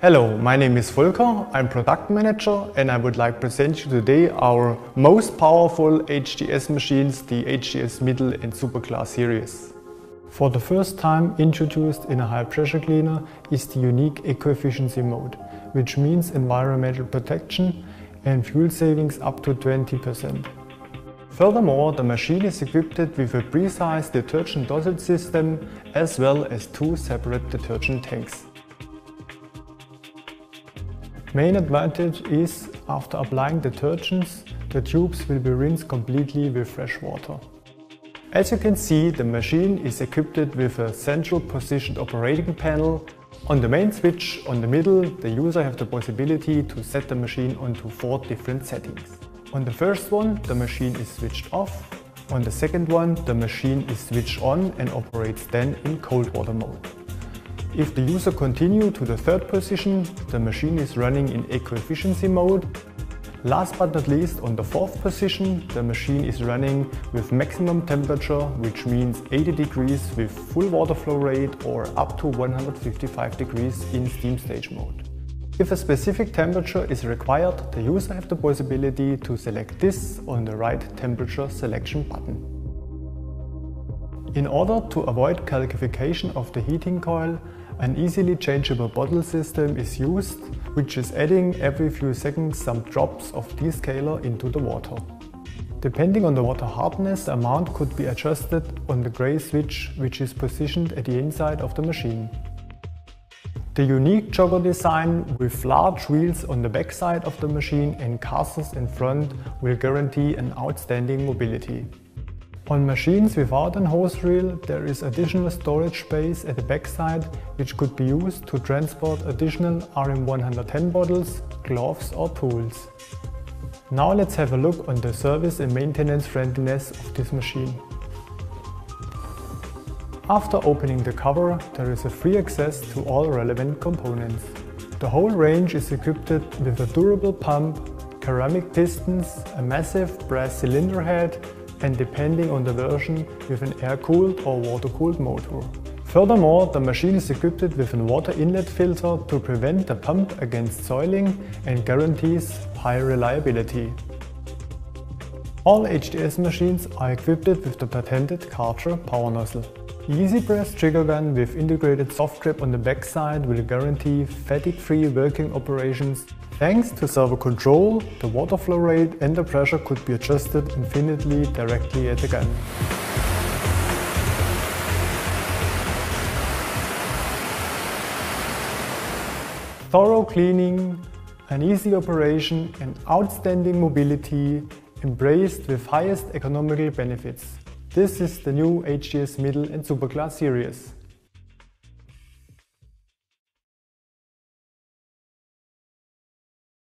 Hello, my name is Volker, I'm product manager and I would like to present you today our most powerful HDS machines, the HDS Middle and Superclass series. For the first time introduced in a high pressure cleaner is the unique eco-efficiency mode, which means environmental protection and fuel savings up to 20%. Furthermore, the machine is equipped with a precise detergent dosage system as well as two separate detergent tanks. Main advantage is, after applying detergents, the tubes will be rinsed completely with fresh water. As you can see, the machine is equipped with a central positioned operating panel. On the main switch on the middle, the user has the possibility to set the machine onto four different settings. On the first one, the machine is switched off. On the second one, the machine is switched on and operates then in cold water mode. If the user continue to the third position, the machine is running in eco-efficiency mode. Last but not least, on the fourth position, the machine is running with maximum temperature, which means 80 degrees with full water flow rate or up to 155 degrees in steam stage mode. If a specific temperature is required, the user has the possibility to select this on the right temperature selection button. In order to avoid calcification of the heating coil, an easily changeable bottle system is used, which is adding every few seconds some drops of descaler into the water. Depending on the water hardness, the amount could be adjusted on the grey switch which is positioned at the inside of the machine. The unique jogger design with large wheels on the backside of the machine and casters in front will guarantee an outstanding mobility. On machines without an hose reel, there is additional storage space at the backside which could be used to transport additional RM110 bottles, gloves or tools. Now let's have a look on the service and maintenance friendliness of this machine. After opening the cover, there is a free access to all relevant components. The whole range is equipped with a durable pump, ceramic pistons, a massive brass cylinder head and depending on the version with an air-cooled or water-cooled motor. Furthermore, the machine is equipped with a water inlet filter to prevent the pump against soiling and guarantees high reliability. All HDS machines are equipped with the patented Karcher power nozzle. Easy press trigger gun with integrated soft grip on the backside will guarantee fatigue-free working operations Thanks to servo control, the water flow rate and the pressure could be adjusted infinitely directly at the gun. Thorough cleaning, an easy operation and outstanding mobility embraced with highest economical benefits. This is the new HDS Middle and Superclass series.